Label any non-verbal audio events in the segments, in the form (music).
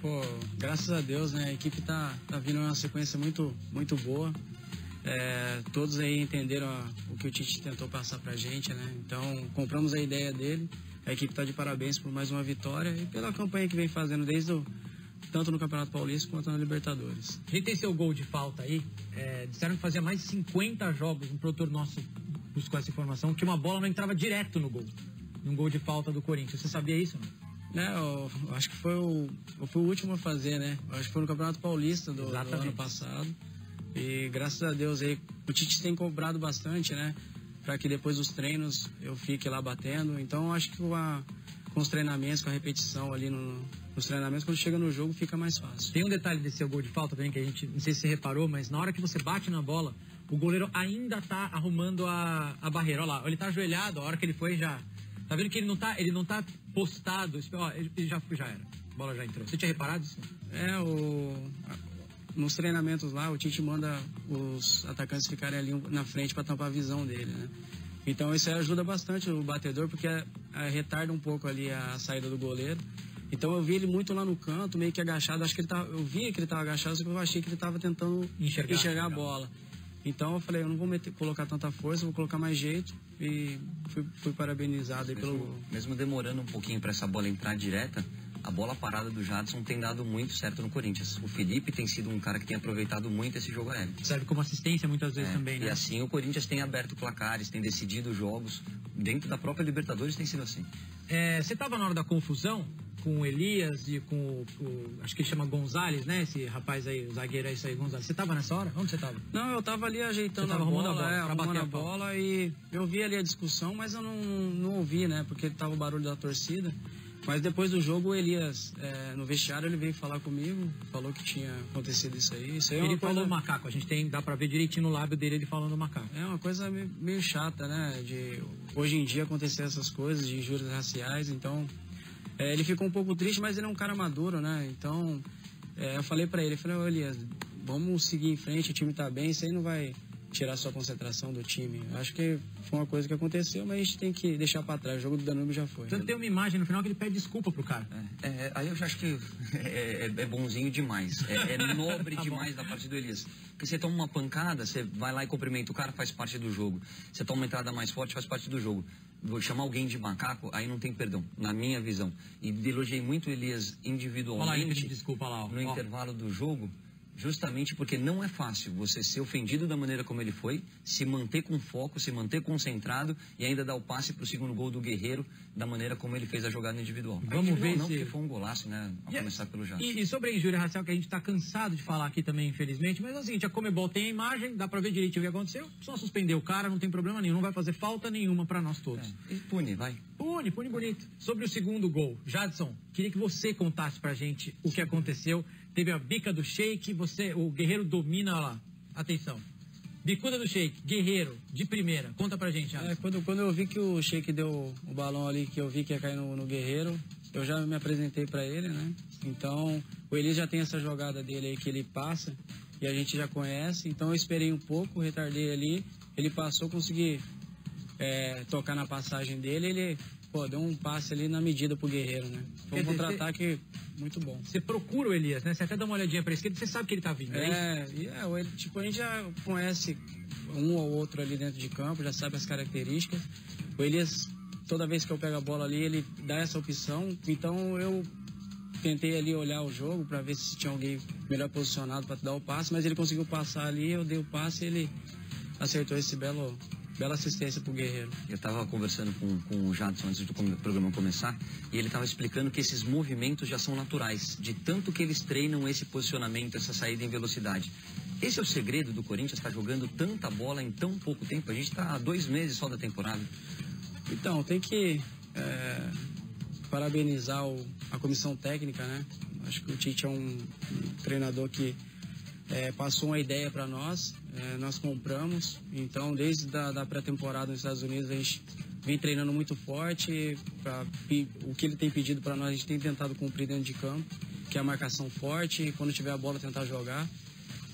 Pô, graças a Deus, né? A equipe tá, tá vindo uma sequência muito, muito boa. É, todos aí entenderam a, o que o Tite tentou passar pra gente, né? Então, compramos a ideia dele. A equipe tá de parabéns por mais uma vitória e pela campanha que vem fazendo desde o, tanto no Campeonato Paulista quanto na Libertadores. A gente tem seu gol de falta aí. É, disseram que fazia mais de 50 jogos, um produtor nosso buscou essa informação, que uma bola não entrava direto no gol. Num gol de falta do Corinthians. Você sabia isso? Não? Né, eu, eu acho que foi o, eu fui o último a fazer, né? Eu acho que foi no Campeonato Paulista do, do ano passado. E graças a Deus aí, o Tite tem cobrado bastante, né? Para que depois dos treinos eu fique lá batendo. Então acho que com, a, com os treinamentos, com a repetição ali no, nos treinamentos, quando chega no jogo fica mais fácil. Tem um detalhe desse seu gol de falta também que a gente, não sei se você reparou, mas na hora que você bate na bola, o goleiro ainda tá arrumando a, a barreira. Olha lá, ele tá ajoelhado, a hora que ele foi já. Tá vendo que ele não tá, ele não tá postado. Ó, ele, já, já era. A bola já entrou. Você tinha reparado isso? É, o, nos treinamentos lá, o Tite manda os atacantes ficarem ali na frente para tampar a visão dele, né? Então isso ajuda bastante o batedor, porque é, é, retarda um pouco ali a saída do goleiro. Então eu vi ele muito lá no canto, meio que agachado. Acho que ele tava, eu via que ele estava agachado, só que eu achei que ele estava tentando enxergar, enxergar a bola. Então eu falei, eu não vou meter, colocar tanta força, vou colocar mais jeito e fui, fui parabenizado mesmo, pelo. Mesmo demorando um pouquinho para essa bola entrar direta, a bola parada do Jadson tem dado muito certo no Corinthians. O Felipe tem sido um cara que tem aproveitado muito esse jogo aéreo. Serve como assistência muitas vezes é, também, né? E assim o Corinthians tem aberto placares, tem decidido jogos. Dentro da própria Libertadores tem sido assim. É, você estava na hora da confusão com o Elias e com o, o, acho que ele chama Gonzalez, né? Esse rapaz aí, o zagueiro aí, aí Gonzalez. Você tava nessa hora? Onde você tava? Não, eu tava ali ajeitando a bola, a bola, é, arrumando a bola e eu vi ali a discussão, mas eu não, não ouvi, né? Porque tava o barulho da torcida. Mas depois do jogo, o Elias, é, no vestiário, ele veio falar comigo, falou que tinha acontecido isso aí. Isso aí é ele falou coisa... macaco, a gente tem, dá pra ver direitinho no lábio dele ele falando macaco. É uma coisa meio, meio chata, né? De hoje em dia acontecer essas coisas de injúrias raciais, então é, ele ficou um pouco triste, mas ele é um cara maduro, né? Então, é, eu falei para ele, falei, ô Elias, vamos seguir em frente, o time tá bem, isso aí não vai tirar sua concentração do time. Acho que foi uma coisa que aconteceu, mas a gente tem que deixar para trás. O jogo do Danúbio já foi. Então tem uma imagem no final que ele pede desculpa pro cara. É, é, aí eu já acho que (laughs) é, é, é bonzinho demais. É, é (laughs) nobre tá demais da parte do Elias. Porque você toma uma pancada, você vai lá e cumprimenta o cara, faz parte do jogo. Você toma uma entrada mais forte, faz parte do jogo. Vou chamar alguém de macaco, aí não tem perdão, na minha visão. E elogiei muito o Elias individualmente. Lá, desculpa lá, ó. No intervalo do jogo justamente porque não é fácil você ser ofendido da maneira como ele foi, se manter com foco, se manter concentrado e ainda dar o passe para o segundo gol do Guerreiro da maneira como ele fez a jogada individual. Vamos ver não, se... não, foi um golaço, né, a começar pelo Jadson. E, e, sobre a injúria racial, que a gente está cansado de falar aqui também, infelizmente, mas é o seguinte, a Comebol tem a imagem, dá para ver direitinho o que aconteceu, só suspender o cara, não tem problema nenhum, não vai fazer falta nenhuma para nós todos. É. E pune, vai. Pune, pune bonito. Sobre o segundo gol, Jadson, queria que você contasse pra gente o que aconteceu teve a bica do Sheik, você, o Guerreiro domina lá. Atenção. Bicuda do Sheik, Guerreiro, de primeira. Conta pra gente, é, quando, quando eu vi que o Sheik deu o balão ali, que eu vi que ia cair no, no Guerreiro, eu já me apresentei para ele, né? Então, o Elias já tem essa jogada dele aí que ele passa e a gente já conhece. Então, eu esperei um pouco, retardei ali. Ele passou, consegui é, tocar na passagem dele. Ele pô, deu um passe ali na medida pro Guerreiro, né? Foi um contra-ataque muito bom. Você procura o Elias, né? Você até dá uma olhadinha pra esquerda, você sabe que ele tá vindo, é, é, é ele, tipo, a gente já conhece um ou outro ali dentro de campo, já sabe as características. O Elias, toda vez que eu pego a bola ali, ele dá essa opção. Então eu tentei ali olhar o jogo para ver se tinha alguém melhor posicionado para dar o passe, mas ele conseguiu passar ali, eu dei o passe e ele acertou esse belo Bela assistência pro Guerreiro. Eu estava conversando com, com o Jadson antes do programa começar e ele estava explicando que esses movimentos já são naturais, de tanto que eles treinam esse posicionamento, essa saída em velocidade. Esse é o segredo do Corinthians estar tá jogando tanta bola em tão pouco tempo. A gente está há dois meses só da temporada. Então, tem que é, parabenizar o, a comissão técnica, né? Acho que o Tite é um, um treinador que é, passou uma ideia para nós, é, nós compramos. Então, desde da, da pré-temporada nos Estados Unidos, a gente vem treinando muito forte. Pra, o que ele tem pedido para nós, a gente tem tentado cumprir dentro de campo, que é a marcação forte e quando tiver a bola tentar jogar.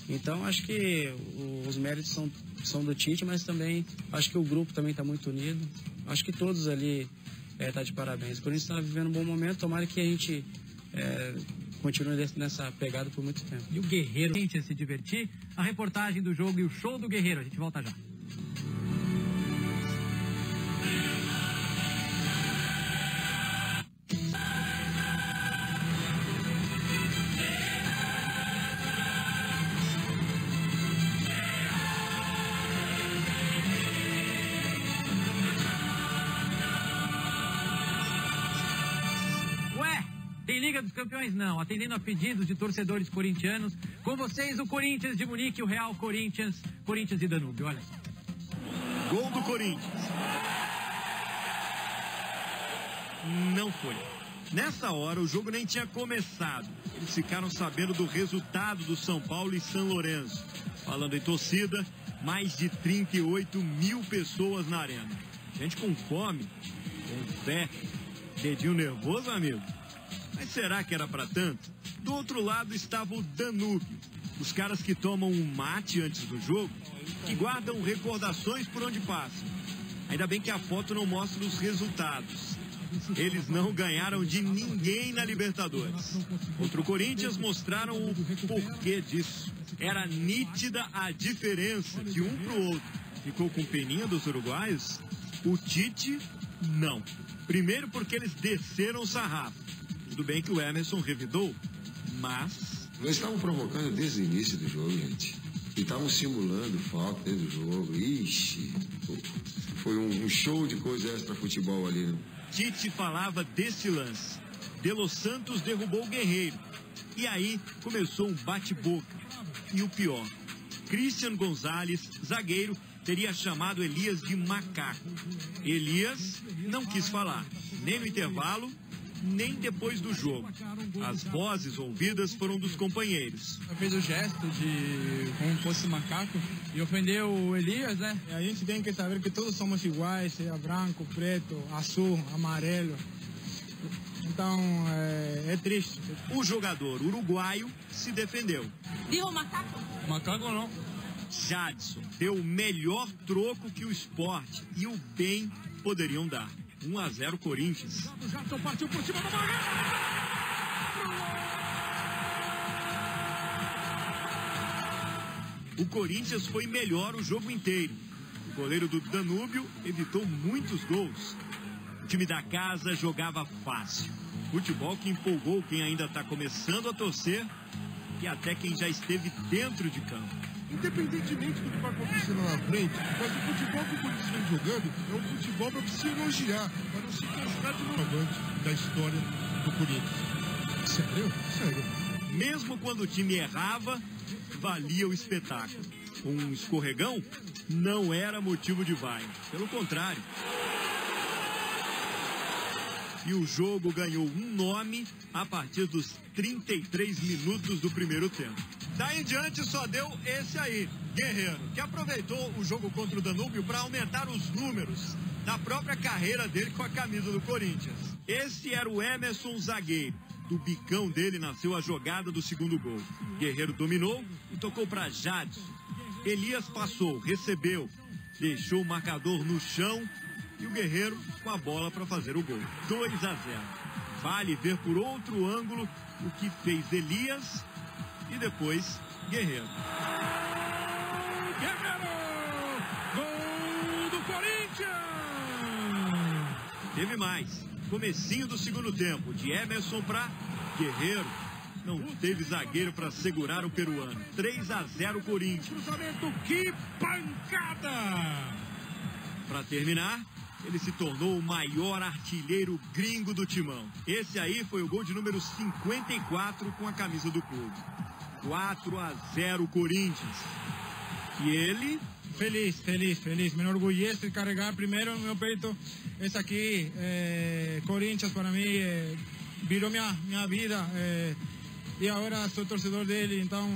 Então, acho que os méritos são, são do Tite, mas também acho que o grupo também está muito unido. Acho que todos ali estão é, tá de parabéns. O Corinthians está vivendo um bom momento. Tomara que a gente é, continue nessa pegada por muito tempo. E o Guerreiro gente se divertir, a reportagem do jogo e o show do Guerreiro. A gente volta já. Liga dos Campeões não, atendendo a pedidos de torcedores corintianos. Com vocês, o Corinthians de Munique, o Real Corinthians, Corinthians e Danúbio, olha só. Gol do Corinthians. Não foi. Nessa hora, o jogo nem tinha começado. Eles ficaram sabendo do resultado do São Paulo e São Lourenço. Falando em torcida, mais de 38 mil pessoas na arena. Gente com fome, com fé. Dedinho nervoso, amigo? Será que era para tanto? Do outro lado estava o Danúbio, os caras que tomam um mate antes do jogo, que guardam recordações por onde passam. Ainda bem que a foto não mostra os resultados. Eles não ganharam de ninguém na Libertadores. Contra o Corinthians mostraram o porquê disso. Era nítida a diferença de um para o outro. Ficou com peninha dos uruguaios? O Tite, não. Primeiro porque eles desceram o sarrafo. Tudo bem que o Emerson revidou, mas. Nós estávamos provocando desde o início do jogo, gente. E estavam simulando falta dentro do jogo. Ixi, foi um, show de coisa extra futebol ali, né? Tite falava desse lance. De Los Santos derrubou o Guerreiro. E aí começou um bate-boca. E o pior, Christian Gonzalez, zagueiro, teria chamado Elias de macaco. Elias não quis falar, nem no intervalo, nem depois do jogo. As vozes ouvidas foram dos companheiros. Fez o gesto de como fosse macaco e ofendeu o Elias, né? A gente tem que saber que todos somos iguais, seja branco, preto, azul, amarelo. Então é, é triste. O jogador uruguaio se defendeu. Digo macaco? Macaco não. Jadson deu o melhor troco que o esporte e o bem poderiam dar. 1 a 0 Corinthians. Jadson partiu por cima da O Corinthians foi melhor o jogo inteiro. O goleiro do Danúbio evitou muitos gols. O time da casa jogava fácil. Futebol que empolgou quem ainda está começando a torcer e até quem já esteve dentro de campo independentemente do que vai acontecer lá na frente, mas o futebol que o Corinthians vem jogando é um futebol para se elogiar, para não se queixar de novamente da história do Corinthians. Sério? Sério. Mesmo quando o time errava, valia o espetáculo. Um escorregão não era motivo de vai. Pelo contrário. E o jogo ganhou um nome a partir dos 33 minutos do primeiro tempo. Daí em diante só deu esse aí, Guerreiro, que aproveitou o jogo contra o Danúbio para aumentar os números da própria carreira dele com a camisa do Corinthians. Esse era o Emerson zagueiro. Do bicão dele nasceu a jogada do segundo gol. Guerreiro dominou e tocou para Jadson. Elias passou, recebeu, deixou o marcador no chão e o Guerreiro com a bola para fazer o gol. 2 a 0. Vale ver por outro ângulo o que fez Elias e depois Guerreiro. Guerreiro! Gol do Corinthians! Teve mais. Comecinho do segundo tempo, de Emerson para Guerreiro. Não teve zagueiro para segurar o peruano. 3 a 0 Corinthians. Cruzamento, que pancada! Para terminar, ele se tornou o maior artilheiro gringo do timão. Esse aí foi o gol de número 54 com a camisa do clube. 4 a 0 Corinthians. E ele Feliz, feliz, feliz. Me enorgullece de carregar primeiro no meu peito esse aqui. Eh, Corinthians para mim eh, virou minha, minha vida. Eh, e agora sou torcedor dele, então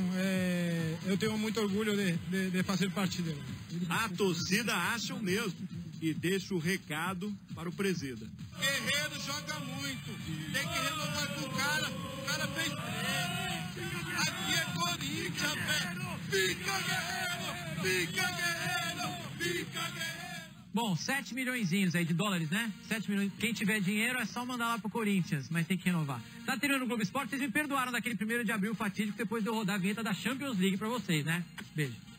eu tenho muito orgulho de, de, de fazer parte dele. A torcida acha o mesmo e deixa o recado para o presida. Guerreiro joga muito, tem que renovar com o cara, o cara fez treino. Aqui é Corinthians, velho. Fica guerreiro, fica guerreiro, fica guerreiro. Bom, 7 milhões aí de dólares, né? 7 milhões. Quem tiver dinheiro é só mandar lá pro Corinthians, mas tem que renovar. Tá terminando o Globo Esporte, vocês me perdoaram daquele primeiro de abril fatídico depois de eu rodar a vinheta da Champions League pra vocês, né? Beijo.